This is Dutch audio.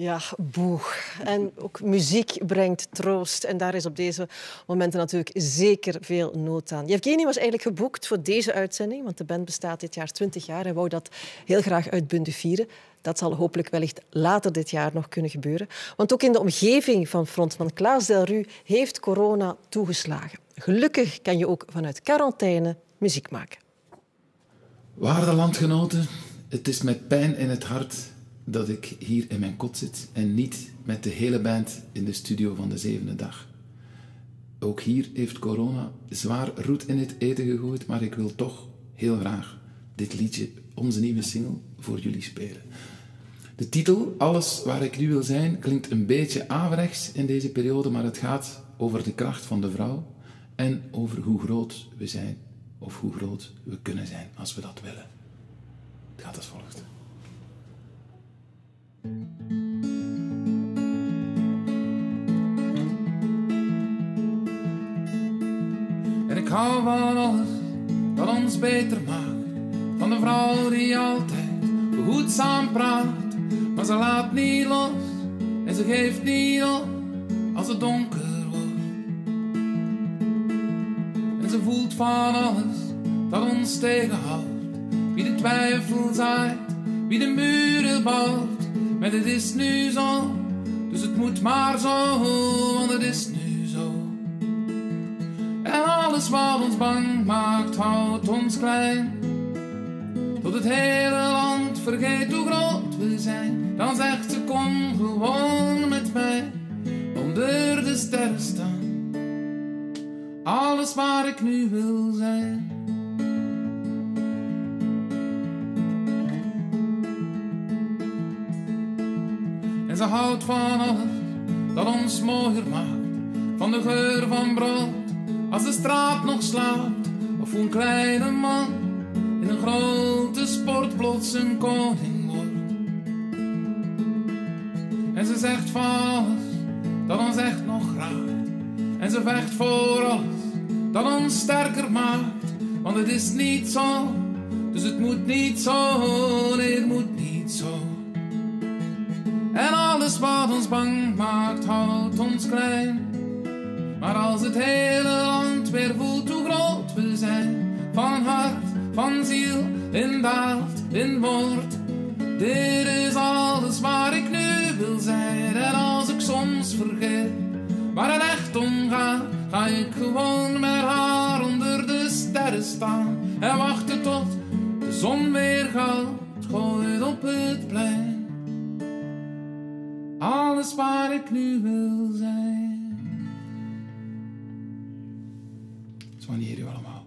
Ja, boeg. En ook muziek brengt troost. En daar is op deze momenten natuurlijk zeker veel nood aan. Yevgeny was eigenlijk geboekt voor deze uitzending, want de band bestaat dit jaar 20 jaar en wou dat heel graag uitbundig vieren. Dat zal hopelijk wellicht later dit jaar nog kunnen gebeuren. Want ook in de omgeving van frontman Klaas Delru heeft corona toegeslagen. Gelukkig kan je ook vanuit quarantaine muziek maken. Waarde landgenoten, het is met pijn in het hart dat ik hier in mijn kot zit en niet met de hele band in de studio van de zevende dag. Ook hier heeft corona zwaar roet in het eten gegooid, maar ik wil toch heel graag dit liedje, onze nieuwe single, voor jullie spelen. De titel, Alles waar ik nu wil zijn, klinkt een beetje averechts in deze periode, maar het gaat over de kracht van de vrouw en over hoe groot we zijn, of hoe groot we kunnen zijn als we dat willen. Het gaat als volgt. Ik hou van alles dat ons beter maakt. Van de vrouw die altijd behoedzaam praat, maar ze laat niet los en ze geeft niet op als het donker wordt. En ze voelt van alles dat ons tegenhoudt. Wie de twijfel zaait, wie de muren bouwt. Maar het is nu zo, dus het moet maar zo, want het is nu ons bang maakt, houdt ons klein. Tot het hele land vergeet hoe groot we zijn. Dan zegt ze: Kom gewoon met mij onder de sterren staan. Alles waar ik nu wil zijn. En ze houdt van alles dat ons mooier maakt. Van de geur van brood als de straat nog slaapt. Of hoe een kleine man in een grote sport plots een koning wordt. En ze zegt van alles dat ons echt nog raakt. En ze vecht voor alles dat ons sterker maakt. Want het is niet zo, dus het moet niet zo, nee het moet niet zo. En alles wat ons bang maakt, houdt ons klein. Maar als het hele weer voelt hoe groot we zijn, van hart, van ziel, in daad, in woord. Dit is alles waar ik nu wil zijn. En als ik soms vergeet waar het echt om gaat, ga ik gewoon met haar onder de sterren staan. En wachten tot de zon weer goud gooit op het plein. Alles waar ik nu wil wanneer u allemaal.